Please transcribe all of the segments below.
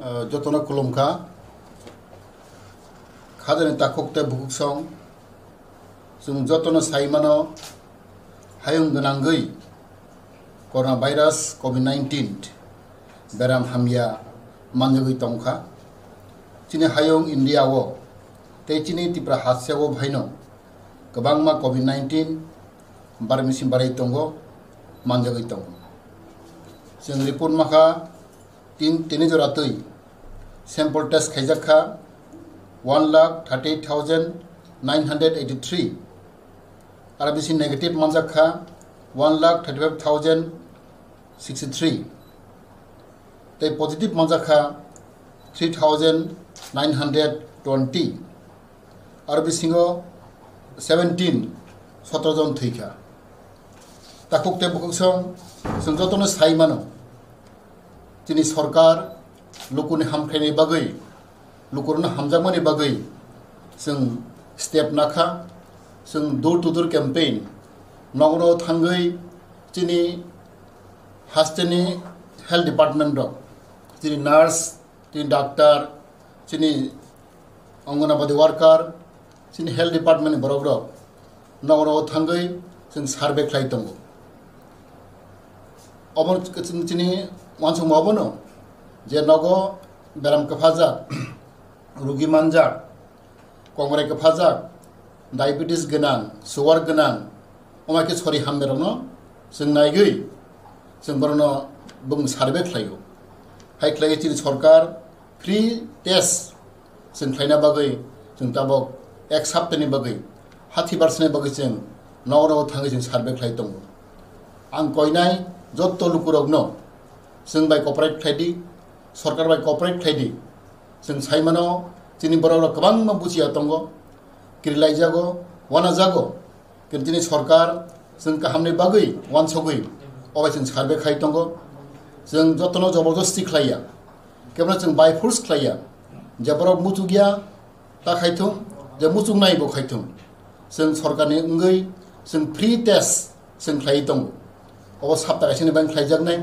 jotona kulumka khadani takokte bukuk song jung jotona saimano hayung ganangai corona virus covid 19 beram hamya manjagui tongkha chini hayung india wo te chini tipra hasya wo bhaino kabangma covid 19 barmisim barai tongo manjagui tongo jung report maka, tin tini joratui sample test khaijakha 138983 rbc negative manjakha 135063 te positive manjakha 3920 rbc singo 17 17 jon thika তাকুক তেবুক সাইমানো যিনি সরকার लुकुनि हामख्रायनाय बागै लुकुरनो हामजामानि बागै जों step नाखा जों दौर to दौर campaign नगराव थाङै जोंनि हास्टेलनि health department दं जोंनि नार्स जोंनि डाक्टर जोंनि অঙ্গনাবাদী ওয়ার্কার जोंनि हेल्थ डिपार्टमेन्ट बराबर नगराव थाङै जों सार्भे खालामदों अमन जोंनि मानसं माबानो जे नगो बेरामखौ फाजाब रुगि मानजार कंग्रेखौ फाजाब डायबेटिस गोनां सुगार गोनां अमाखि सरि हामदेरावनो जों नायगै जों बरनो बुं सारबे खालायो हाय खालायो जों सरकार फ्रि टेस्ट जों खालायना बागै जों दाबक एक सप्ताहनि बागै हाथि बारसनि बागै जों नाव राव थाङै जों सारबे खालाय दङ आं कयनाय जत्त लुकुरावनो जों बाय कपारेट खालायदि सरकारबाय कपरेट थाइदि जों साइमानो जोंनि बर' राव गोबां मा बुजिया जागो गिरिलायजागौ जागो किन्तु दिनै सरकार जों गाहामनि बागै वानसगै अबाय जों सारबे खाय दङ जों जतन' जबरदस्ति खालाया केवल जों बाय फोर्स खालाया जे बर' मुथुगिया दा खायथुम जे मुथुंनायबो खायथुम जों सरकारनि ओंगै जों फ्रि टेस्ट जो खाई दङ अबाव सप्ताह बां खायजागनाय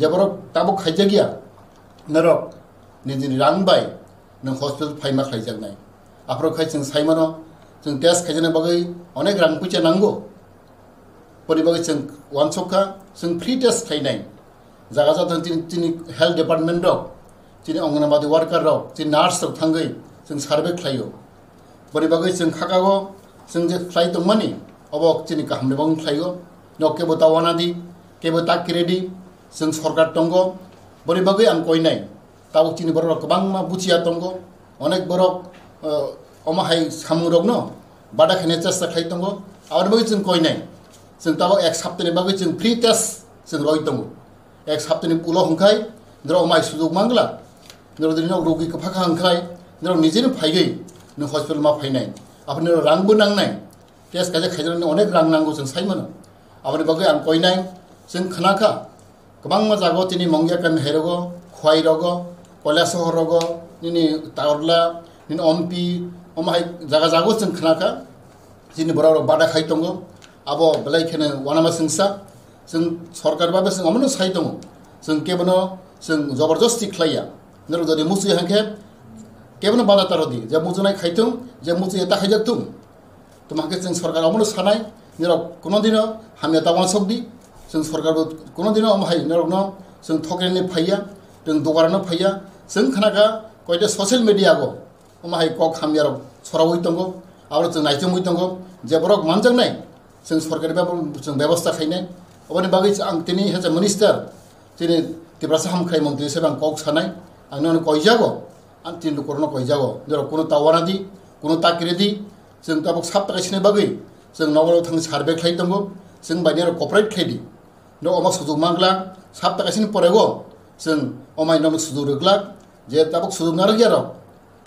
जे बर' दाबो खायजागिया narok nijini rangbai nang hospital phaima khaijaknai apro khai chung saimano chung test khaijane bagai onek rang pucha nango pori bagai chung wan chokka chung free test khainai jaga jatan tini tini health department rok tini anganawadi worker rok tini nurse rok thangai chung survey khlaio pori bagai chung khakago chung je khlai tongmani obok tini kahamne bang khlaio nok kebo tawana di kebo tak kredi chung sarkar tongo বরি বাগুই আং কই নাই তাবক চিনি বড় কবাংমা বুচিয়া তঙ্গ অনেক বড় অমাহাই সামু rock ন বাডা খেনে চেষ্টা খাই তঙ্গ আবার বাকি চিন কই নাই চিন তাবক এক সাপ্তাহনি বাগুই চিন ফ্রি টেস্ট চিন রই তঙ্গ এক সাপ্তাহনি উলো হংখাই ধর অমাই সুযোগ মাংলা ধর দিন রোগী ফাঁকা হংখাই ধর নিজে ফাইগৈ নং হসপিটাল মা ফাইনাই আপনি রাংবো নাংনাই টেস্ট কাজে খাইজানি অনেক রাং নাঙ্গো চিন সাইমোনো আপনার আমি আং কই নাই চিন খানাখা কমাংমা জাগ তিনি মংগিয়াকান হেরগ খুয়াই রগ কলাশহর রগ নিনি তাহরলা নিনি অম্পি অমাহাই জাগা জাগো যেন খাঁকা যিনি বড় রক বাদা খাই দঙ্গ আব বেলাই খেনে ওয়ানামা সংসা যেন সরকার বাবে যেন অমনো সাই দঙ্গ যেন কেবন যেন জবরদস্তি খাইয়া নিন যদি মুসুই হাঁকে কেবন বাদা তার দি যে মুজুনাই খাইতুম যে মুসুই এটা খাই যাতুম তোমাকে যেন সরকার অমনো সানাই নিরক কোনোদিনও আমি এটা অনসক দিই जों सरकारबो कोनो दिनो अम न जों थकेननि फैया जों दगारानो फैया जों खानाखा कयदे ससियेल मिडियागो अम कक खामियार सरावै दंगो आरो जों नायजोमै दंगो जेबरक मानजोंनाय नाय जों सरकारनि जों बेबस्था खायनाय अबनि बागै आं दिनै हेज ए मिनिस्टार दिनै तिब्रासा हामख्राय मन्त्रि हिसाबै आं कक सानाय आंनो कयजागो आं तिन लोकरनो कयजागो जेराव कोनो टावारा दि কোনো তাকিরে দি जों दा साब थाखाय बागै जों नगाव थां सार्भे खालामदोंबो जों बायदिया कपारेट खायदि no omak sujuk manglak sab tak esin porego sen omai nomik sujuk reglak je tabuk sujuk ngarugia rok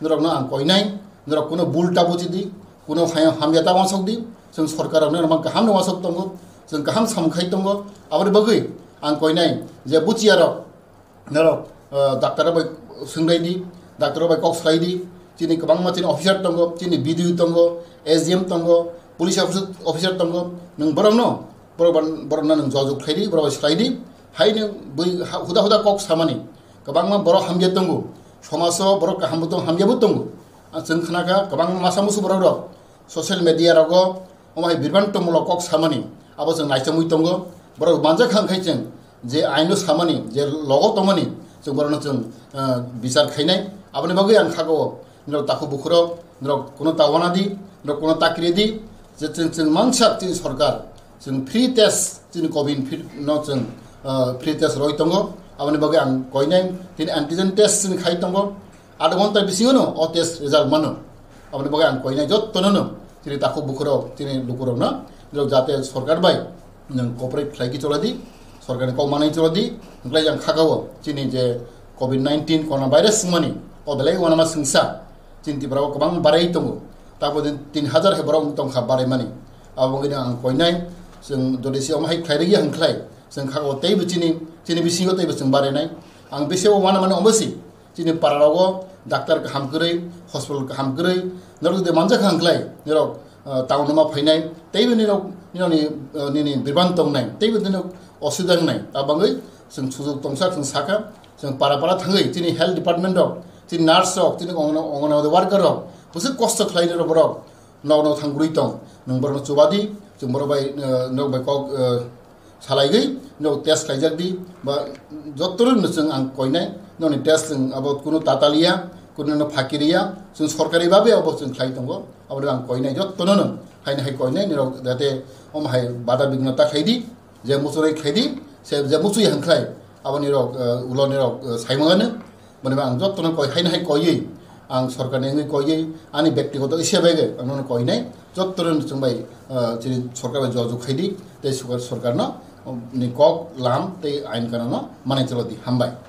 nurok no angkoi nai nurok kuno bul tabu jidi kuno hayang ham jata wasok di sen sorkar rok nurok kaham no wasok tonggo sen kaham sam kai tonggo abri bagui angkoi nai je buci ya rok nurok dakter rok sungai di dakter rok kok sungai di চিনি কবাং মাতিন officer টঙ্গ চিনি বিদ্যুৎ টঙ্গ S D M টঙ্গ police officer officer টঙ্গ নং বরং ন बर' होननानै जों जजुग खायदि बर' सिख्लायदि हाय नों बै हुदा हुदा कक सामानि गोबांमा बर' हामजेद दङ समाजाव बर' गाहामबो दं हामजेबो दङ जों खोनाखा गोबां मासा मुसु बर' दं ससियेल मेडिया रग अमाय बिरबान्तमूलक कक सामानि आबो जों नायसमै दङ बर' मानजाखांखाय जों जे आइनु सामानि जे लग दङनि जों बर' जों बिसार खैनाय आबोनि बागै आं खागो नोंनाव दाखु बुखुर नोंनाव कुनु दावनादि नोंनाव कुनु ताक्रिदि जे जों जों मानसा जोंनि सरकार जिन फ्री टेस्ट जिन कोविन फिर न जिन फ्री टेस्ट रोई तंगो अपने बगे अं कोई नहीं जिन एंटीजन टेस्ट जिन खाई तंगो आठ घंटा बिसी हो ना और टेस्ट रिजल्ट मनो अपने बगे अं कोई नहीं जो तो ना जिन ताको बुकरो जिन लुकरो ना जो जाते सरकार भाई जिन कॉपरेट फ्लाई की चला दी सरकार ने कौन मना ही चला दी उनके जंग खा गया जिन जे कोविड नाइनटीन कोरोना वायरस मनी और बेले वो नमस संसा जिन ती बराबर कबांग बारे ही तंगो ताको जिन तीन हजार है बराबर तंग खा बारे मनी अब उनके जंग कोई नहीं sing dole siyo mahai kai rigi hang kai sing kai o tei bichini chini bichini o tei bichini bare nai ang bichini o mana mana o bichi chini para logo daktar kaham kirei hospital kaham kirei nero de manja kang kai nero uh, tau nama pai nai tei bini nero nino ni nini uh, birban tong nai tei bini nero o sidang nai abang ngai sing tsuzuk tong sa sing saka sing para para tang ngai health department dog chini nurse dog chini ongono ongono de warga dog busik kosta kai nero borok nau tang guri tong nung borong badi. जों बरबाय नौ bye कक सालायगै नौ test खायजाक दि बा जत्र नसों आं कयनाय नौ test जों आबो कुनु तातालिया कुनु न फाकिरिया जों सरकारि भाबे आबो जों खाय दङ आबो आं कयनाय जत्र न हायनाय हाय कयनाय नौ दाते ओम हाय बादा बिग्नता खायदि जे मुसुरै खायदि से जे मुसुय हांख्राय आबो नि र उलनि र सायमोनानो मोनबा आं जत्र न कय हायनाय हाय कयै आं सरकारनि कयै आंनि व्यक्तिगत हिसाबैगे आंनो कयनाय जत्तरन जोंबाय जेरै सरकार जजुखायदि ते सरकारनो কক लाम ते आइन कानुन मानाय चलदि हामबाय